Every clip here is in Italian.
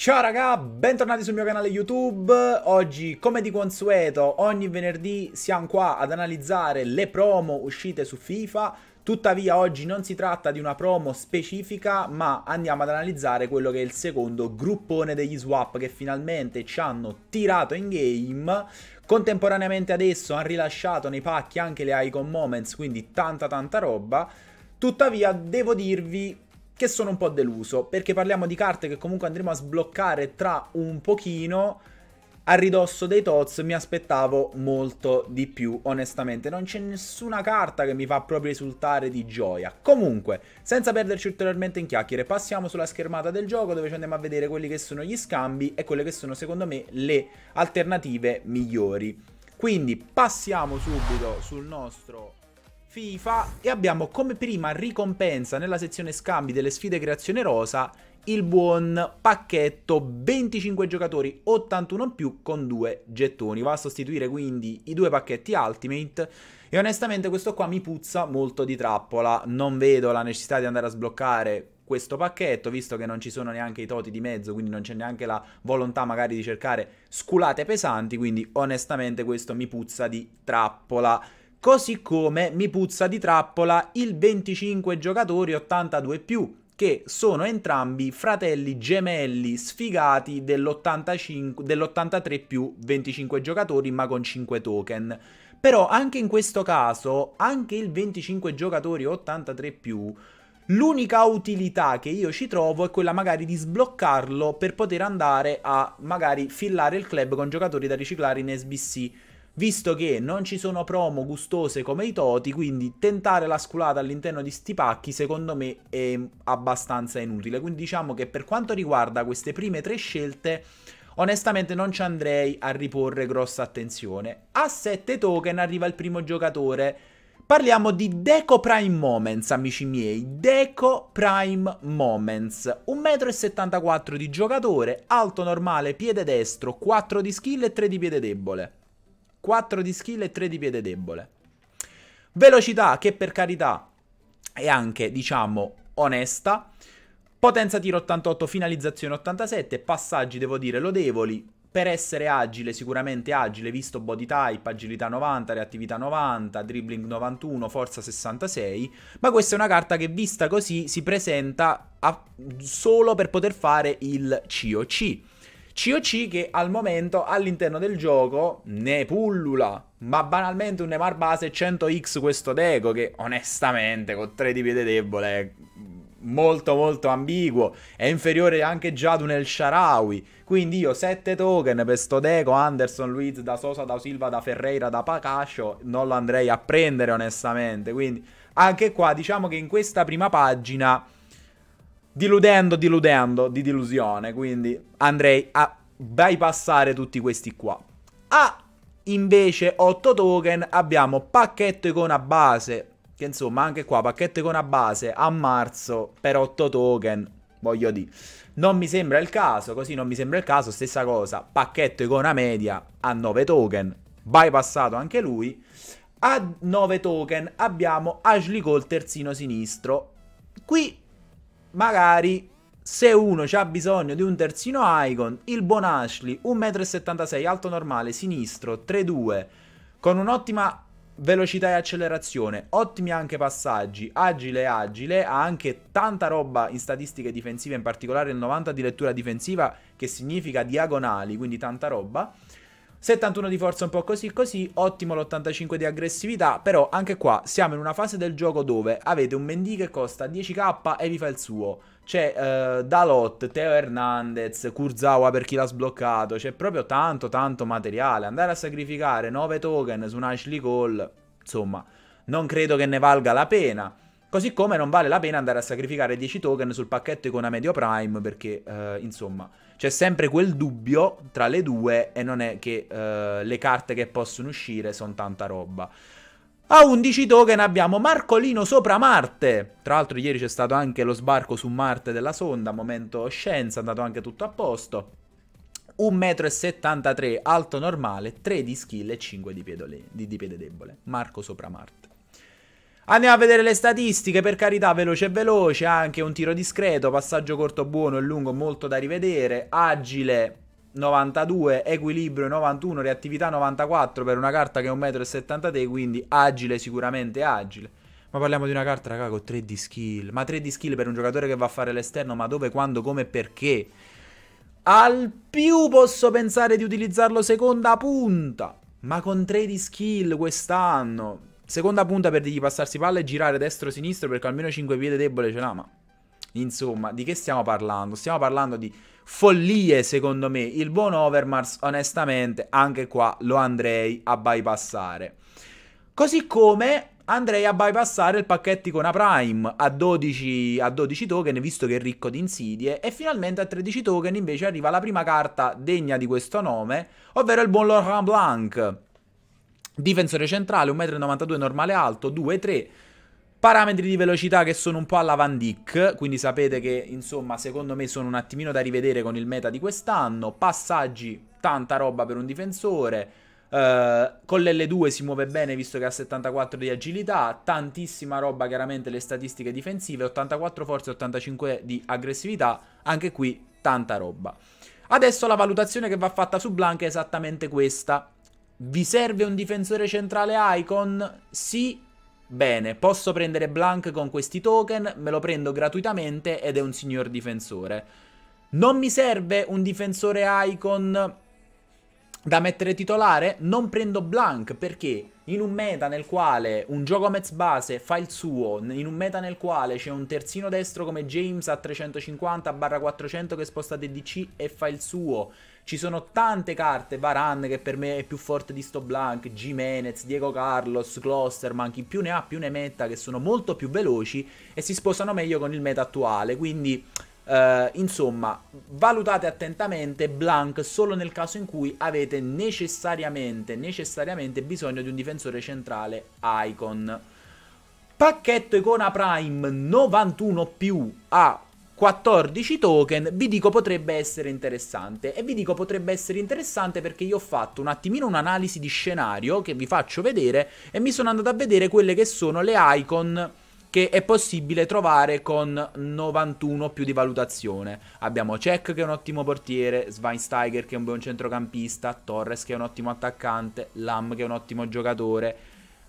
Ciao raga, bentornati sul mio canale YouTube. Oggi, come di consueto, ogni venerdì siamo qua ad analizzare le promo uscite su FIFA. Tuttavia oggi non si tratta di una promo specifica, ma andiamo ad analizzare quello che è il secondo gruppone degli swap che finalmente ci hanno tirato in game. Contemporaneamente adesso hanno rilasciato nei pacchi anche le Icon Moments, quindi tanta tanta roba. Tuttavia devo dirvi che sono un po' deluso, perché parliamo di carte che comunque andremo a sbloccare tra un pochino. A ridosso dei TOTS mi aspettavo molto di più, onestamente. Non c'è nessuna carta che mi fa proprio risultare di gioia. Comunque, senza perderci ulteriormente in chiacchiere, passiamo sulla schermata del gioco dove ci andiamo a vedere quelli che sono gli scambi e quelle che sono, secondo me, le alternative migliori. Quindi passiamo subito sul nostro FIFA e abbiamo come prima ricompensa nella sezione scambi delle sfide creazione rosa il buon pacchetto 25 giocatori 81 più con due gettoni. Va a sostituire quindi i due pacchetti Ultimate e onestamente questo qua mi puzza molto di trappola. Non vedo la necessità di andare a sbloccare questo pacchetto, visto che non ci sono neanche i toti di mezzo, quindi non c'è neanche la volontà magari di cercare sculate pesanti, quindi onestamente questo mi puzza di trappola. Così come mi puzza di trappola il 25 giocatori 82 più, che sono entrambi fratelli gemelli sfigati dell'83 più 25 giocatori ma con 5 token. Però anche in questo caso, anche il 25 giocatori 83 più, l'unica utilità che io ci trovo è quella magari di sbloccarlo per poter andare a magari fillare il club con giocatori da riciclare in SBC visto che non ci sono promo gustose come i Toti, quindi tentare la sculata all'interno di sti pacchi secondo me è abbastanza inutile. Quindi diciamo che per quanto riguarda queste prime tre scelte, onestamente non ci andrei a riporre grossa attenzione. A 7 token arriva il primo giocatore. Parliamo di Deco Prime Moments, amici miei. Deco Prime Moments. 1,74 m di giocatore, alto normale, piede destro, 4 di skill e 3 di piede debole. 4 di skill e 3 di piede debole. Velocità che per carità è anche, diciamo, onesta. Potenza tiro 88, finalizzazione 87, passaggi devo dire lodevoli. Per essere agile, sicuramente agile, visto body type, agilità 90, reattività 90, dribbling 91, forza 66. Ma questa è una carta che vista così si presenta a, solo per poter fare il COC. COC che al momento all'interno del gioco ne pullula, ma banalmente un Neymar base 100x questo Deco che onestamente con 3 di piede debole è molto molto ambiguo, è inferiore anche già ad un El Sharawi, quindi io 7 token per sto Deco, Anderson, Luiz, da Sosa, da Silva, da Ferreira, da Pacascio, non lo andrei a prendere onestamente, quindi anche qua diciamo che in questa prima pagina diludendo, diludendo di delusione. Quindi andrei a bypassare tutti questi qua. A invece 8 token abbiamo pacchetto icona base. Che insomma anche qua pacchetto icona base a marzo per 8 token. Voglio dire. Non mi sembra il caso, così non mi sembra il caso, stessa cosa, pacchetto icona media a 9 token, bypassato anche lui. A 9 token abbiamo Ashley Cole terzino sinistro. Qui magari se uno ha bisogno di un terzino icon, il buon Ashley, 1,76 m, alto normale, sinistro, 3,2, con un'ottima velocità e accelerazione, ottimi anche passaggi, agile agile, ha anche tanta roba in statistiche difensive, in particolare il 90 di lettura difensiva, che significa diagonali, quindi tanta roba. 71 di forza un po' così così, ottimo l'85 di aggressività, però anche qua siamo in una fase del gioco dove avete un Mendy che costa 10k e vi fa il suo. C'è uh, Dalot, Teo Hernandez, Kurzawa per chi l'ha sbloccato, c'è proprio tanto tanto materiale. Andare a sacrificare 9 token su un Ashley Cole, insomma, non credo che ne valga la pena. Così come non vale la pena andare a sacrificare 10 token sul pacchetto Icona Medio Prime perché, eh, insomma, c'è sempre quel dubbio tra le due e non è che eh, le carte che possono uscire sono tanta roba. A 11 token abbiamo Marcolino sopra Marte. Tra l'altro ieri c'è stato anche lo sbarco su Marte della sonda, momento scienza, è andato anche tutto a posto. 1,73 m, alto normale, 3 di skill e 5 di, piedole, di, di piede debole. Marco sopra Marte. Andiamo a vedere le statistiche, per carità, veloce e veloce, anche un tiro discreto, passaggio corto buono e lungo molto da rivedere, agile 92, equilibrio 91, reattività 94 per una carta che è 1,73 m, quindi agile sicuramente agile. Ma parliamo di una carta, raga, con 3 di skill. Ma 3 di skill per un giocatore che va a fare l'esterno, ma dove, quando, come e perché? Al più posso pensare di utilizzarlo seconda punta. Ma con 3 di skill quest'anno. Seconda punta per dirgli passarsi palla e girare destro-sinistro perché almeno 5 piedi debole ce l'ha, ma... Insomma, di che stiamo parlando? Stiamo parlando di follie, secondo me. Il buon Overmars, onestamente, anche qua lo andrei a bypassare. Così come andrei a bypassare il pacchetto Icona Prime a 12, a 12 token, visto che è ricco di insidie, e finalmente a 13 token invece arriva la prima carta degna di questo nome, ovvero il buon Laurent Blanc. Difensore centrale, 1,92 m normale alto, 2-3. Parametri di velocità che sono un po' alla Van Dyck, quindi sapete che insomma secondo me sono un attimino da rivedere con il meta di quest'anno. Passaggi, tanta roba per un difensore. Uh, con l'L2 si muove bene visto che ha 74 di agilità, tantissima roba chiaramente le statistiche difensive, 84 forze, 85 di aggressività, anche qui tanta roba. Adesso la valutazione che va fatta su Blanca è esattamente questa. Vi serve un difensore centrale icon? Sì, Bene, posso prendere Blank con questi token, me lo prendo gratuitamente ed è un signor difensore. Non mi serve un difensore icon da mettere titolare? Non prendo Blank perché in un meta nel quale un gioco Mets base fa il suo, in un meta nel quale c'è un terzino destro come James a 350-400 che sposta DDC e fa il suo, ci sono tante carte, Varan che per me è più forte di sto Blanc, Jimenez, Diego Carlos, Klosterman, chi più ne ha più ne metta, che sono molto più veloci e si sposano meglio con il meta attuale, quindi... Uh, insomma, valutate attentamente Blank solo nel caso in cui avete necessariamente, necessariamente bisogno di un difensore centrale icon. Pacchetto Icona Prime 91 più a 14 token, vi dico potrebbe essere interessante. E vi dico potrebbe essere interessante perché io ho fatto un attimino un'analisi di scenario che vi faccio vedere e mi sono andato a vedere quelle che sono le icon che è possibile trovare con 91 più di valutazione. Abbiamo Cech che è un ottimo portiere, Schweinsteiger che è un buon centrocampista, Torres che è un ottimo attaccante, Lam che è un ottimo giocatore.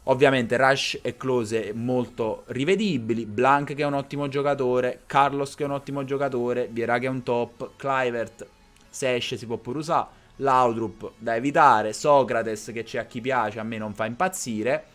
Ovviamente Rush e Close molto rivedibili, Blank che è un ottimo giocatore, Carlos che è un ottimo giocatore, Viera che è un top, Clivert se esce si può pure usare, Laudrup da evitare, Socrates che c'è a chi piace, a me non fa impazzire.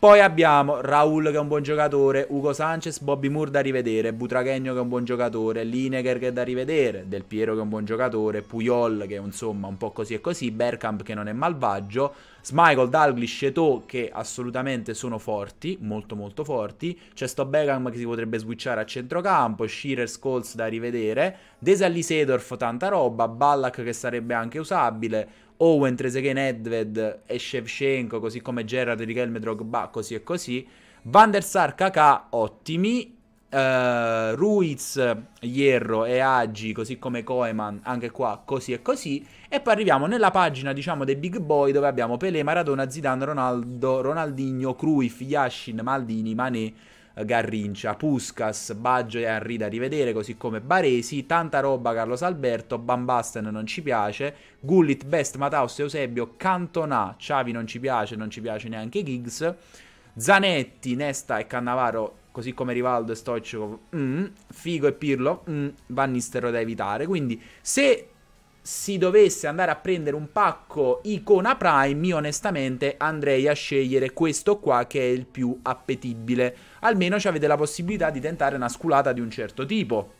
Poi abbiamo Raul che è un buon giocatore, Ugo Sanchez, Bobby Moore da rivedere, Butrachegno che è un buon giocatore, Lineker che è da rivedere, Del Piero che è un buon giocatore, Puyol che insomma un po' così e così, Bergkamp che non è malvagio, Smichael, Dalglish, Eto'o che assolutamente sono forti, molto molto forti, c'è sto Beckham che si potrebbe switchare a centrocampo, Shearer, Scholes da rivedere, Desali Sedorf tanta roba, Ballack che sarebbe anche usabile, Owen, Trezeguet, Nedved e Shevchenko, così come Gerard, Riquelme, Drogba, così e così. Van der Sar, Kakà, ottimi. Uh, Ruiz, Hierro e Agi, così come Koeman, anche qua così e così. E poi arriviamo nella pagina, diciamo, dei big boy, dove abbiamo Pelé, Maradona, Zidane, Ronaldo, Ronaldinho, Cruyff, Yashin, Maldini, Mané, Garrincia, Puskas, Baggio e Henry da rivedere, così come Baresi, tanta roba Carlos Alberto, Bambasten non ci piace, Gullit, Best, Mataus, Eusebio, Cantona, Xavi non ci piace, non ci piace neanche Giggs, Zanetti, Nesta e Cannavaro, così come Rivaldo e Stoichkov, mm, Figo e Pirlo, mm, Van Nistelrooy da evitare, quindi se si dovesse andare a prendere un pacco Icona Prime, io onestamente andrei a scegliere questo qua che è il più appetibile. Almeno avete la possibilità di tentare una sculata di un certo tipo.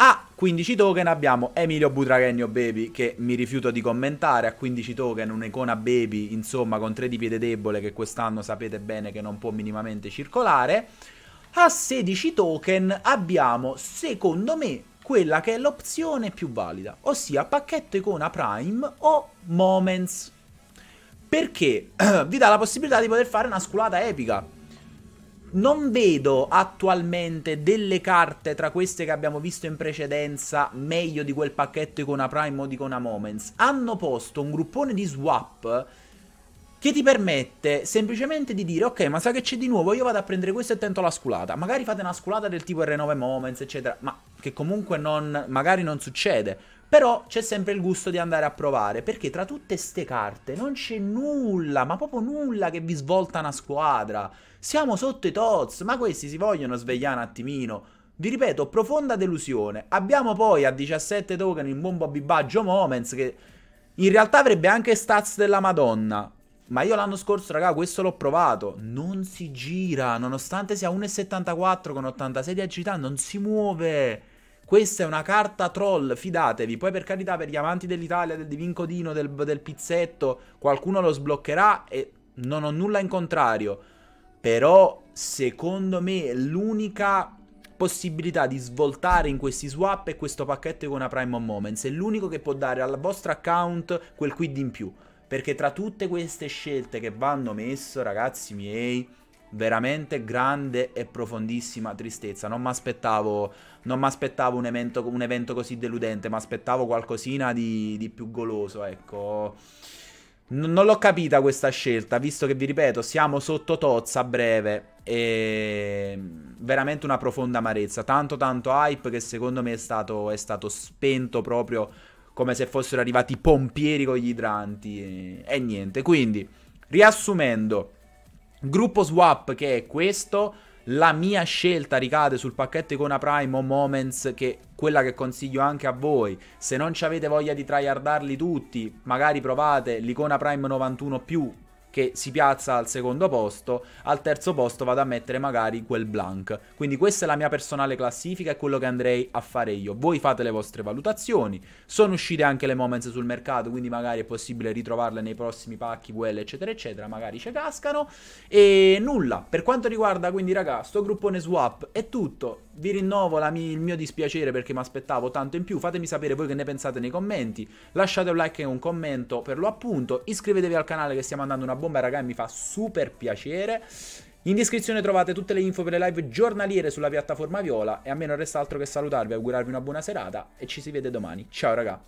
A 15 token abbiamo Emilio Butraghenio Baby che mi rifiuto di commentare, a 15 token un'icona Baby insomma con 3 di piede debole che quest'anno sapete bene che non può minimamente circolare. A 16 token abbiamo secondo me quella che è l'opzione più valida, ossia pacchetto icona Prime o Moments. Perché vi dà la possibilità di poter fare una sculata epica. Non vedo attualmente delle carte tra queste che abbiamo visto in precedenza meglio di quel pacchetto icona Prime o di icona Moments. Hanno posto un gruppone di swap che ti permette semplicemente di dire ok ma sa che c'è di nuovo? Io vado a prendere questo e tento la sculata. Magari fate una sculata del tipo R9 Moments eccetera ma che comunque non, magari non succede. Però c'è sempre il gusto di andare a provare perché tra tutte ste carte non c'è nulla ma proprio nulla che vi svolta una squadra. Siamo sotto i tots ma questi si vogliono svegliare un attimino. Vi ripeto, profonda delusione. Abbiamo poi a 17 token il buon Bobby Baggio Moments che in realtà avrebbe anche stats della Madonna. Ma io l'anno scorso, raga, questo l'ho provato. Non si gira, nonostante sia 1,74 con 86 di agilità, non si muove. Questa è una carta troll, fidatevi. Poi per carità, per gli amanti dell'Italia, del Divincodino, del, del pizzetto, qualcuno lo sbloccherà e non ho nulla in contrario. Però, secondo me, l'unica possibilità di svoltare in questi swap è questo pacchetto con una Prime Moments. È l'unico che può dare al vostro account quel quid in più. Perché tra tutte queste scelte che vanno messo, ragazzi miei, veramente grande e profondissima tristezza. Non mi aspettavo, un, evento, un evento così deludente, ma aspettavo qualcosina di, di più goloso, ecco. N non l'ho capita questa scelta, visto che vi ripeto, siamo sotto Tozza a breve e veramente una profonda amarezza. Tanto tanto hype che secondo me è stato, è stato spento proprio come se fossero arrivati pompieri con gli idranti e, e niente. Quindi, riassumendo, gruppo swap che è questo, la mia scelta ricade sul pacchetto Icona Prime o Moments che è quella che consiglio anche a voi. Se non avete voglia di tryhardarli tutti, magari provate l'Icona Prime 91 più che si piazza al secondo posto, al terzo posto vado a mettere magari quel blank. Quindi questa è la mia personale classifica e quello che andrei a fare io. Voi fate le vostre valutazioni. Sono uscite anche le moments sul mercato, quindi magari è possibile ritrovarle nei prossimi pacchi VL eccetera eccetera, magari ci cascano e nulla. Per quanto riguarda quindi raga, sto gruppone swap è tutto. Vi rinnovo mia, il mio dispiacere perché mi aspettavo tanto in più. Fatemi sapere voi che ne pensate nei commenti. Lasciate un like e un commento per lo appunto. Iscrivetevi al canale che stiamo andando una bomba, raga, e mi fa super piacere. In descrizione trovate tutte le info per le live giornaliere sulla piattaforma Viola e a me non resta altro che salutarvi, augurarvi una buona serata e ci si vede domani. Ciao raga!